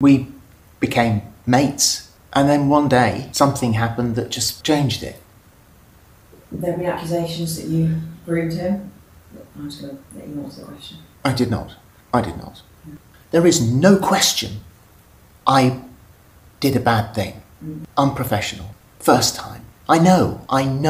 We became mates, and then one day something happened that just changed it. There have accusations that you groomed him. I'm just going to let you answer the question. I did not. I did not. There is no question I did a bad thing. Mm. Unprofessional. First time. I know. I know.